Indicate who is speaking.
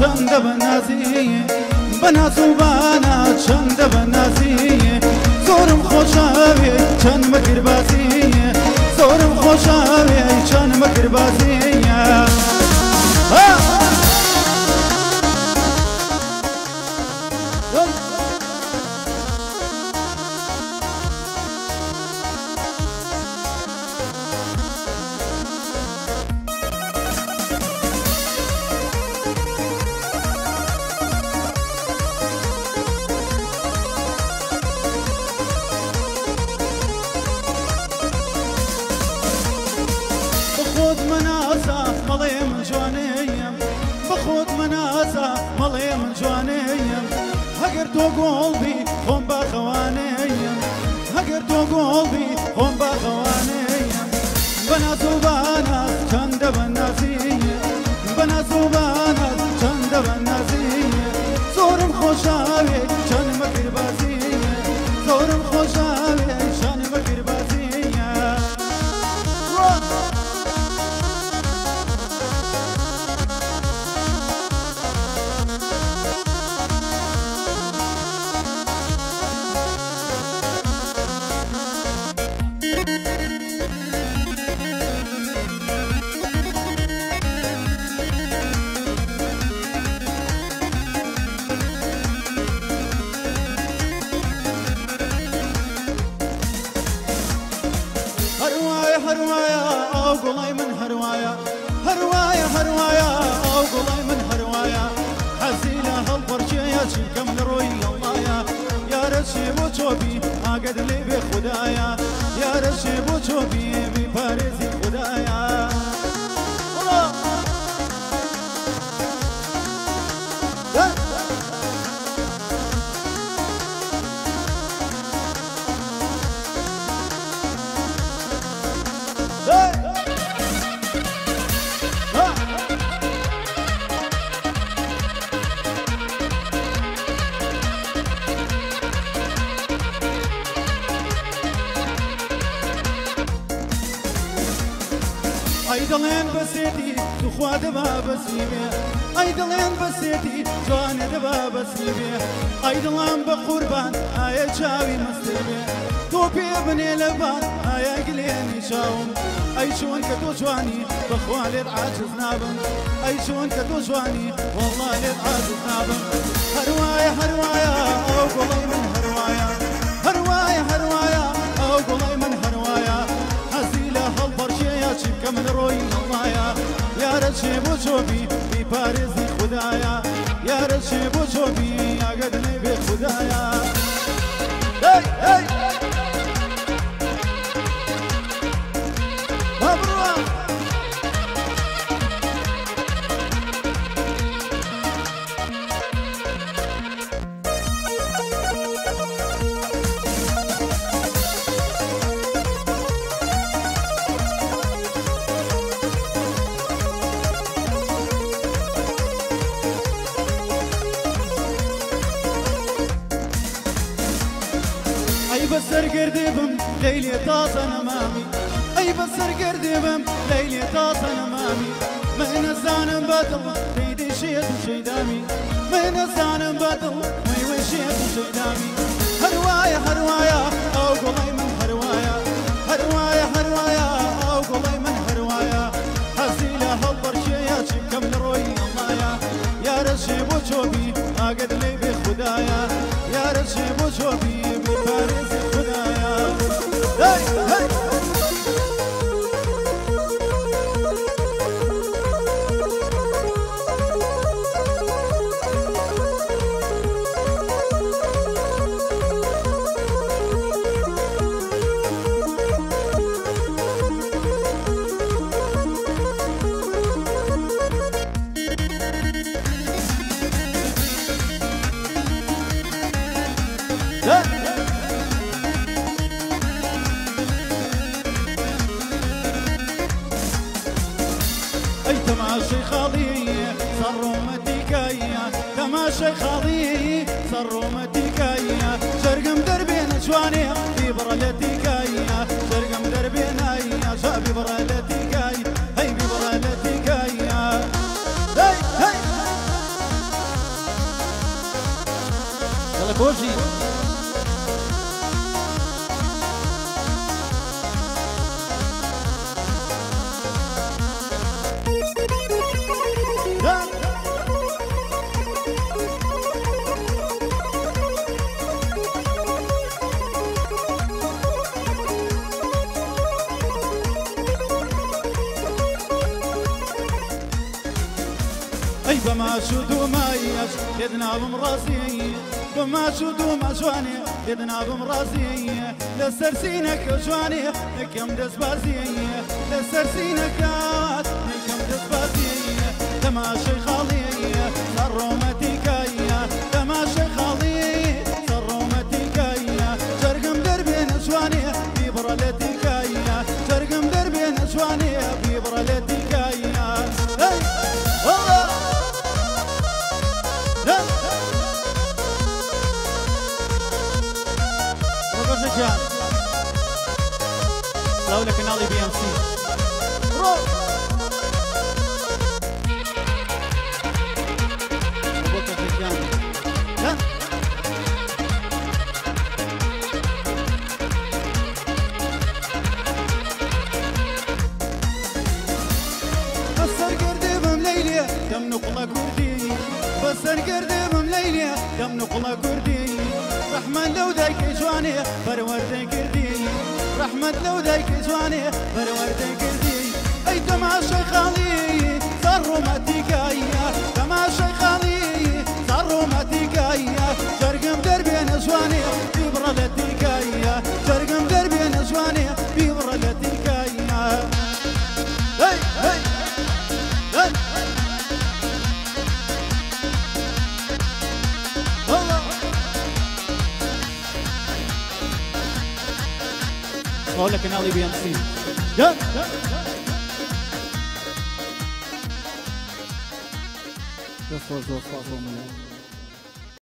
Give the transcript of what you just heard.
Speaker 1: چەندە بە نازیە بە نازوبانە چەندە بە نازیە زۆرم خۆشاوێ چەند مەگربازیە زۆرم خۆشاوێ چەند مەگربازیە. Oh! اگر تو گل بی با خوانیم اگر تو گل بی با خوانیم بنا زبانا چند بنا نزیم بنا زبانا چند بنا نزیم زورم خوش آوی چند مکر بازی هەروایە ئەو گوڵی من هەروایە. هەروایە هەروایە ئەو گوڵی من هەروایە. حەزی لە هەڵ پەرچەیە چکەم لەڕۆی هەڵایە یارە چێ بۆ چۆبی ئاگەر لێ بێ خوددایە یارە چێ بۆ دڵێن بەسێتی توخوا دەبا بەسیمێ ئەی دڵێن بەسێتی جوانێ دەبا بەسیمێ ئەی دڵام بە قوربان ئایا چاوی مەستێ تۆ پێ بنێ لەبان ئایا گلێنی چاوم ئەی چۆن کە تۆ جوانی بەخوا لێت عاجز نابم ئەی چۆن کە تۆ جوانی وەڵا لێت عاجز نابم هەروایە هەروایە بۆ چۆبی بیپارێزی خوددایە یارەشی بۆ چۆبی. أي بسر قردبم ليلي طاطن أمامي. أي بسر قردبم ليلي طاطن أمامي. من الزان بدل تيدي شيد شيدامي من الزان بدل وي وي شيد شيدامي هرواية هرواية أو قلي من هرواية. هرواية هرواية أو قلي من هرواية. حزيلة هالبر شياتي كم روي الله يا رشي بوشوبي أقد لي بخدايا. يا رشي بوشوبي بفارس خدايا Huh? تماشي خاضي صروا متيكايا تماشي خاضي صروا متيكايا شرقم دربين شواني في برلتيكايا شرقم دربين ايا شابي برلتيكايا هي ببرلتيكايا هي هي
Speaker 2: يلا كوشي
Speaker 1: بما شدو ما يش يدنا بمراسي بما شدو ما شواني يدنا بمراسي لسرسينك شواني كم دس بازي. لسرسينك كم دس بازي. تماشي خالي صرومتي
Speaker 2: روبرت جان
Speaker 1: بسر قردم ليلي دم نقلة كردي بسر قردم ليلي دم نقلة كردي رحمن لو ذاك جواني برورد كردي. رحمن لو ذاك جواني برورد كردي. اي تماشي خالي صار روماتيكايا Olha que na
Speaker 2: Libyan sim. Yeah, já. Eu sou
Speaker 1: o
Speaker 2: João, sou a